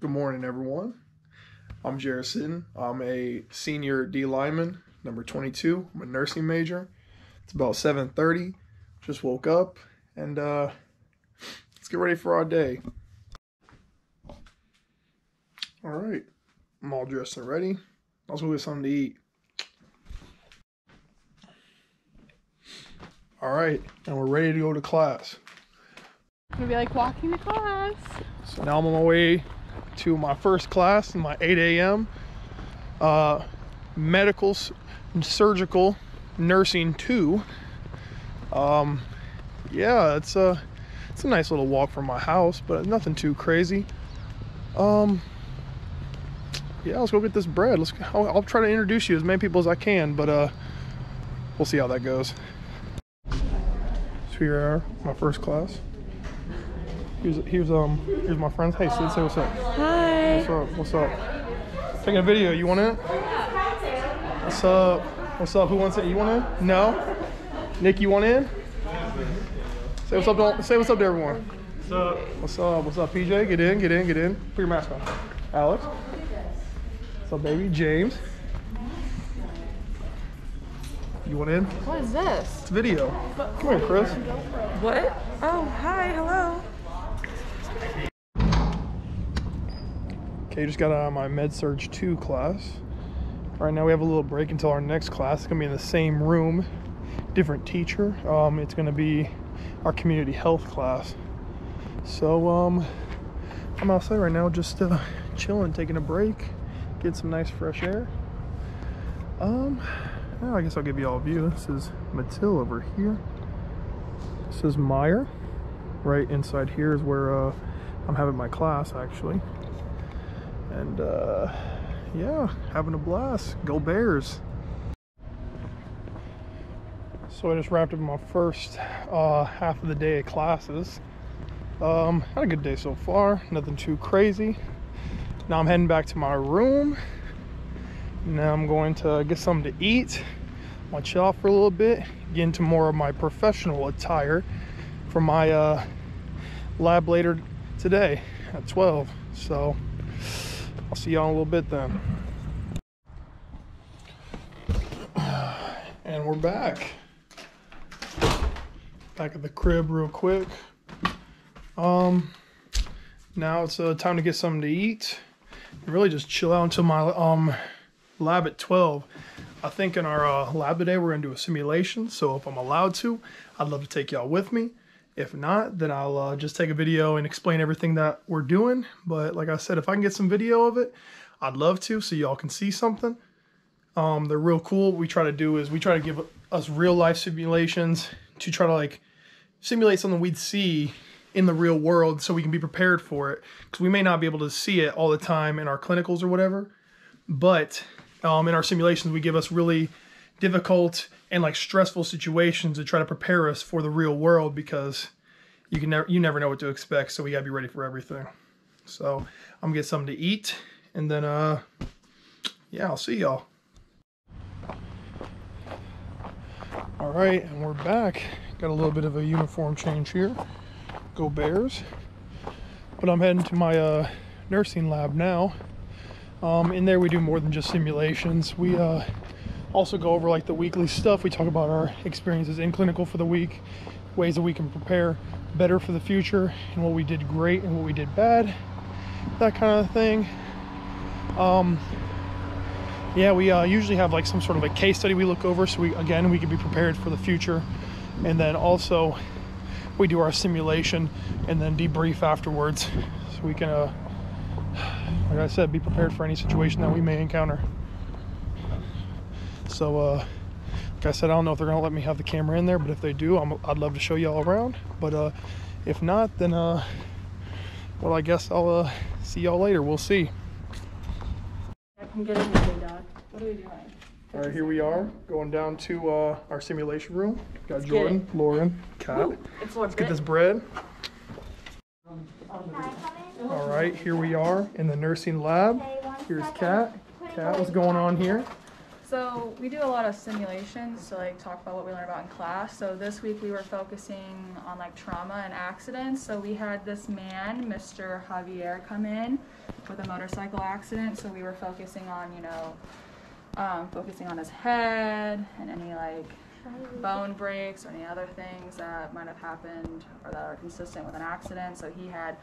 Good morning, everyone. I'm Jarrett Sitton. I'm a senior D lineman, number 22. I'm a nursing major. It's about 7:30. Just woke up, and uh, let's get ready for our day. All right, I'm all dressed and ready. Let's go get something to eat. All right, and we're ready to go to class. Gonna be like walking to class. So now I'm on my way to my first class in my 8 a.m. Uh, medical surgical nursing 2. Um, yeah, it's a it's a nice little walk from my house, but nothing too crazy. Um, yeah, let's go get this bread. Let's. I'll, I'll try to introduce you as many people as I can, but uh, we'll see how that goes. So here are my first class. Here's here's um here's my friends. Hey, Sid, say what's up. Hi. What's up? What's up? Taking a video. You want in? What's up? What's up? Who wants it? You want in? No. Nick, you want in? Say what's up. To, say what's up to everyone. What's up? What's up? What's up, PJ? Get in. Get in. Get in. Put your mask on. Alex. What's up, baby? James. You want in? What is this? It's video. Come here, Chris. What? Oh, hi. Hello. Okay, just got out of my Med Surg 2 class. Right now we have a little break until our next class. It's gonna be in the same room, different teacher. Um, it's gonna be our community health class. So um, I'm outside right now, just uh, chilling, taking a break, getting some nice fresh air. Um, well, I guess I'll give you all a view. This is Mathile over here. This is Meyer. Right inside here is where uh, I'm having my class actually and uh, yeah, having a blast. Go Bears! So I just wrapped up my first uh, half of the day of classes. Um, had a good day so far. Nothing too crazy. Now I'm heading back to my room. Now I'm going to get something to eat. I'm gonna chill out for a little bit. Get into more of my professional attire for my uh, lab later today at 12. So. I'll see y'all in a little bit then. And we're back. Back at the crib real quick. Um now it's uh, time to get something to eat. And really just chill out until my um lab at 12. I think in our uh, lab today we're gonna do a simulation. So if I'm allowed to, I'd love to take y'all with me. If not, then I'll uh, just take a video and explain everything that we're doing. But like I said, if I can get some video of it, I'd love to so y'all can see something. Um, they're real cool. What we try to do is we try to give us real life simulations to try to like simulate something we'd see in the real world so we can be prepared for it. Because we may not be able to see it all the time in our clinicals or whatever. But um, in our simulations, we give us really difficult and like stressful situations to try to prepare us for the real world because you can never you never know what to expect so we gotta be ready for everything. So i'm gonna get something to eat and then uh yeah i'll see y'all. All right and we're back. Got a little bit of a uniform change here. Go bears. But i'm heading to my uh nursing lab now. Um in there we do more than just simulations. We uh also go over like the weekly stuff. We talk about our experiences in clinical for the week, ways that we can prepare better for the future, and what we did great and what we did bad, that kind of thing. Um, yeah, we uh, usually have like some sort of a case study we look over, so we again we can be prepared for the future, and then also we do our simulation and then debrief afterwards, so we can, uh, like I said, be prepared for any situation that we may encounter. So, uh, like I said, I don't know if they're gonna let me have the camera in there, but if they do, I'm, I'd love to show you all around. But uh, if not, then uh, well, I guess I'll uh, see y'all later. We'll see. I can get in with dog. What are we doing? All right, here we are going down to uh, our simulation room. Got get Jordan, Lauren, Kat. It's Let's get this bread. All right, here we are in the nursing lab. Here's Kat. Kat, what's going on here? So we do a lot of simulations to like talk about what we learn about in class. So this week we were focusing on like trauma and accidents. So we had this man, Mr. Javier, come in with a motorcycle accident. So we were focusing on, you know, um, focusing on his head and any like bone breaks or any other things that might have happened or that are consistent with an accident. So he had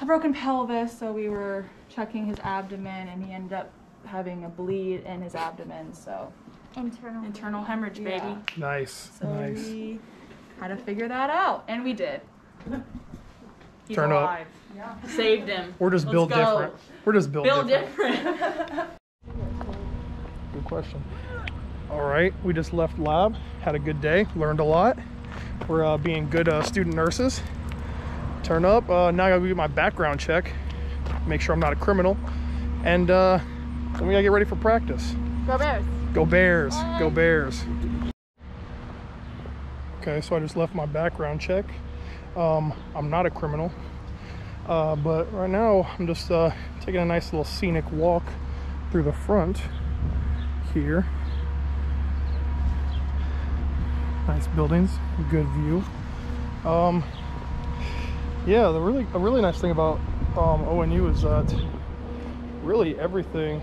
a broken pelvis, so we were checking his abdomen and he ended up having a bleed in his abdomen. So Internal. internal hemorrhage, baby. Yeah. Nice, So nice. we had to figure that out, and we did. He's Turn up. alive. Saved him. We're just Let's built go. different. We're just built Built different. different. Good question. All right, we just left lab, had a good day, learned a lot. We're uh, being good uh, student nurses. Turn up. Uh, now I gotta get my background check, make sure I'm not a criminal, and then we gotta get ready for practice. Go Bears. Go Bears! Go Bears! Okay, so I just left my background check. Um, I'm not a criminal, uh, but right now I'm just uh, taking a nice little scenic walk through the front here. Nice buildings, good view. Um, yeah, the really a really nice thing about um, ONU is that really everything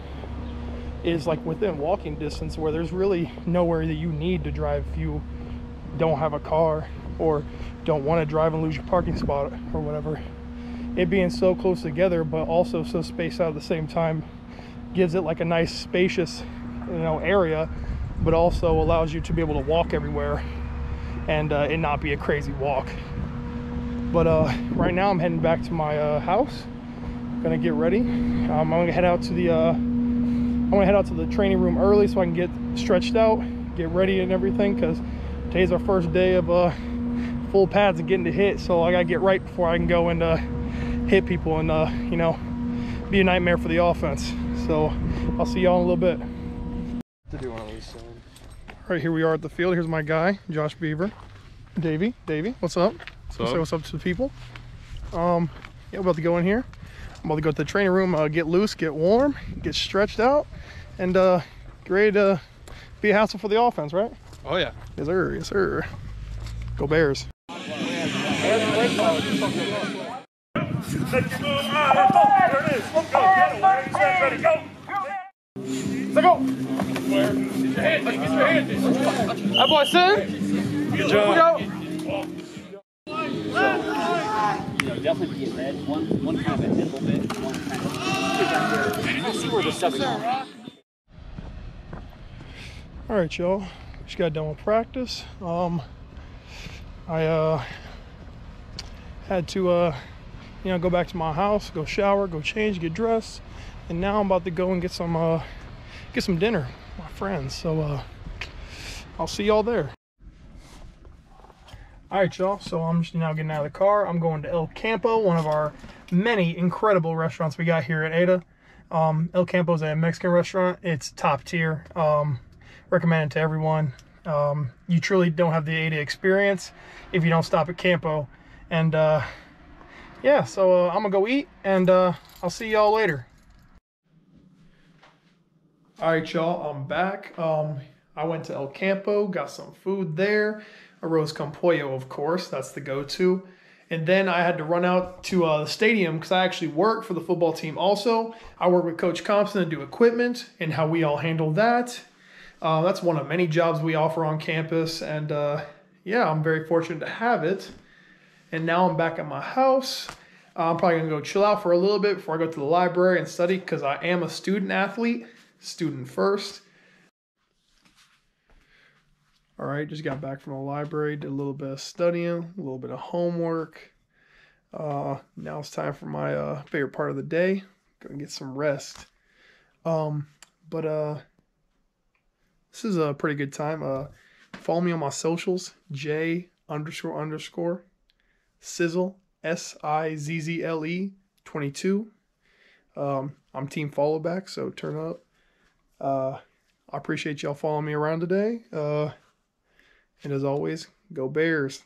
is like within walking distance where there's really nowhere that you need to drive if you don't have a car or don't want to drive and lose your parking spot or whatever. It being so close together but also so spaced out at the same time gives it like a nice spacious you know area but also allows you to be able to walk everywhere and uh, it not be a crazy walk. But uh, right now I'm heading back to my uh, house. Gonna get ready. Um, I'm gonna head out to the uh, I'm gonna head out to the training room early so I can get stretched out, get ready and everything because today's our first day of uh, full pads and getting to hit. So I gotta get right before I can go and uh, hit people and uh, you know be a nightmare for the offense. So I'll see y'all in a little bit. to do one of these soon. All right, here we are at the field. Here's my guy, Josh Beaver. Davey, Davey, what's up? So Say what's up to the people. Um, yeah, we're about to go in here. I'm about to go to the training room, uh, get loose, get warm, get stretched out, and uh, get ready to be a hassle for the offense, right? oh yeah. Yes, sir. Yes, sir. Go Bears. That boy Sam. Good job. Know, definitely get red. One, one kind of a bit, one kind of. All right, y'all. Just got done with practice. Um, I uh, had to, uh, you know, go back to my house, go shower, go change, get dressed, and now I'm about to go and get some, uh, get some dinner, with my friends. So uh, I'll see y'all there. All right, y'all. So I'm just now getting out of the car. I'm going to El Campo, one of our many incredible restaurants we got here at Ada. Um, El Campo is a Mexican restaurant. It's top tier. Um, to everyone. Um, you truly don't have the Ada experience if you don't stop at Campo. And uh, yeah, so uh, I'm gonna go eat, and uh, I'll see y'all later. All right, y'all. I'm back. Um, I went to El Campo, got some food there. Arroz con pollo, of course. That's the go-to. And then I had to run out to uh, the stadium because I actually work for the football team. Also, I work with Coach Compson and do equipment and how we all handle that. Uh, that's one of many jobs we offer on campus, and uh, yeah, I'm very fortunate to have it. And now I'm back at my house. I'm probably gonna go chill out for a little bit before I go to the library and study because I am a student athlete, student first. All right, just got back from the library, did a little bit of studying, a little bit of homework. Uh, now it's time for my uh, favorite part of the day. Gonna get some rest. Um, but uh, this is a pretty good time. Uh, follow me on my socials, J underscore underscore Sizzle S I Z Z L E twenty two. Um, I'm Team Follow Back, so turn up. Uh, I appreciate y'all following me around today. Uh, and as always, go Bears.